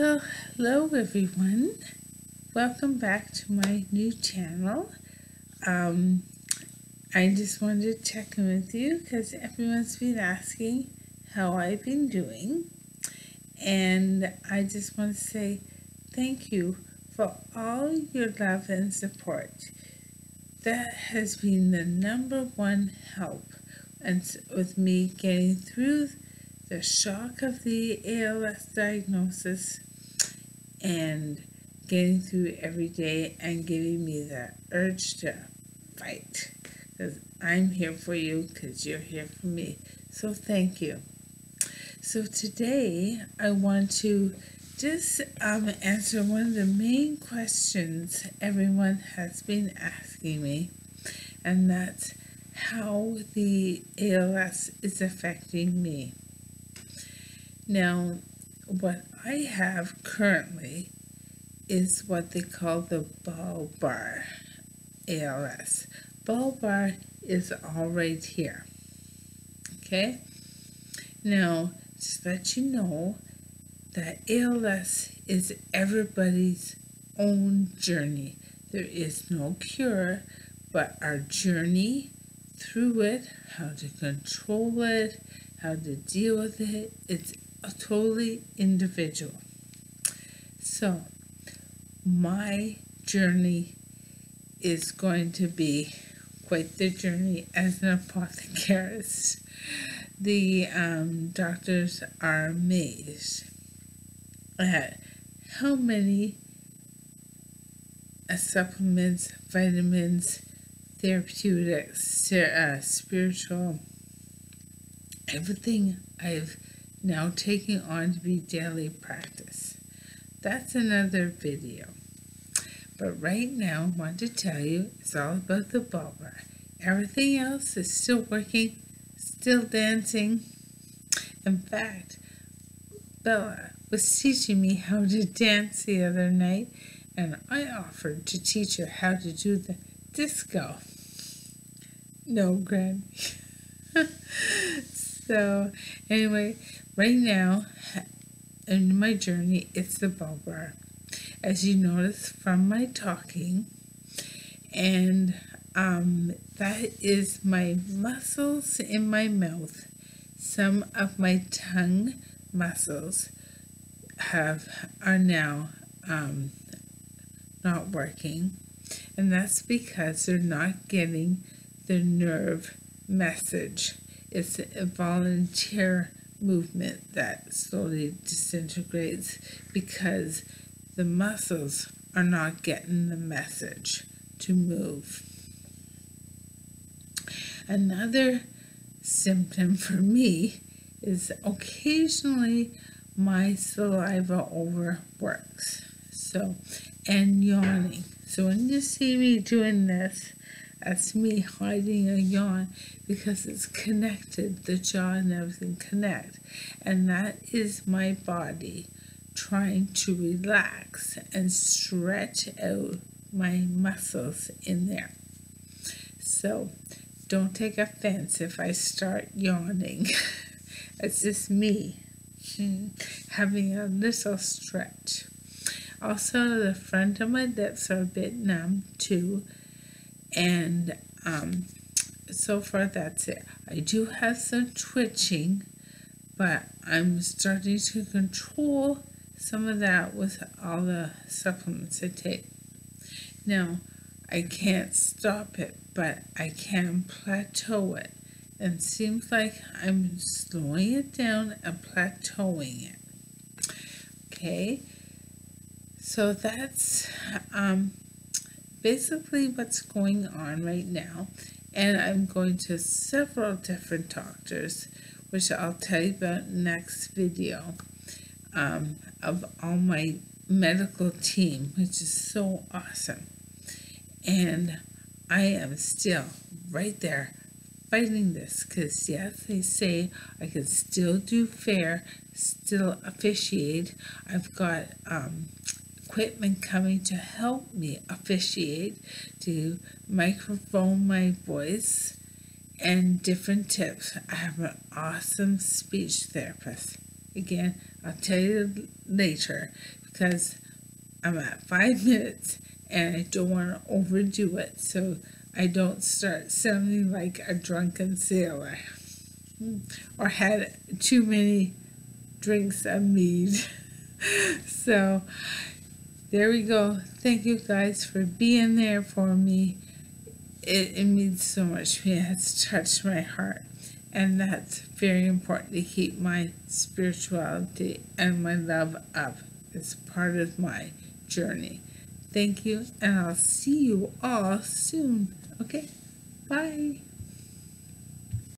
Well, hello everyone. Welcome back to my new channel. Um, I just wanted to check in with you because everyone's been asking how I've been doing. And I just want to say thank you for all your love and support. That has been the number one help and with me getting through the shock of the ALS diagnosis and getting through every day and giving me the urge to fight because I'm here for you because you're here for me. So thank you. So today I want to just um, answer one of the main questions everyone has been asking me, and that's how the ALS is affecting me. Now, what I have currently is what they call the bulbar ALS. Bulbar is all right here. Okay? Now, just let you know that ALS is everybody's own journey. There is no cure, but our journey through it, how to control it, how to deal with it, it's a totally individual. So, my journey is going to be quite the journey as an apothecarist. The um, doctors are amazed at how many uh, supplements, vitamins, therapeutics, uh, spiritual, everything I've now taking on to be daily practice. That's another video. But right now, I want to tell you it's all about the bulbar. Everything else is still working, still dancing. In fact, Bella was teaching me how to dance the other night, and I offered to teach her how to do the disco. No, Granny. so, anyway, right now, in my journey, it's the bulbar. As you notice from my talking, and um, that is my muscles in my mouth. Some of my tongue muscles have are now um, not working, and that's because they're not getting the nerve message. It's a volunteer movement that slowly disintegrates because the muscles are not getting the message to move. Another symptom for me is occasionally my saliva overworks. So, and yawning. So when you see me doing this, that's me hiding a yawn because it's connected, the jaw and everything connect. And that is my body trying to relax and stretch out my muscles in there. So don't take offense if I start yawning. it's just me hmm, having a little stretch. Also, the front of my lips are a bit numb too and um, so far that's it. I do have some twitching, but I'm starting to control some of that with all the supplements I take. Now, I can't stop it, but I can plateau it. And seems like I'm slowing it down and plateauing it. Okay, so that's um, basically what's going on right now. And I'm going to several different doctors, which I'll tell you about next video, um, of all my medical team, which is so awesome. And I am still right there fighting this because yes they say I can still do fair still officiate I've got um, equipment coming to help me officiate, to microphone my voice, and different tips. I have an awesome speech therapist. again, I'll tell you later because I'm at five minutes and I don't want to overdo it so I don't start sounding like a drunken sailor or had too many drinks of mead. so there we go. Thank you guys for being there for me. It, it means so much to me. It has touched my heart. And that's very important to keep my spirituality and my love up. It's part of my journey. Thank you, and I'll see you all soon. Okay, bye.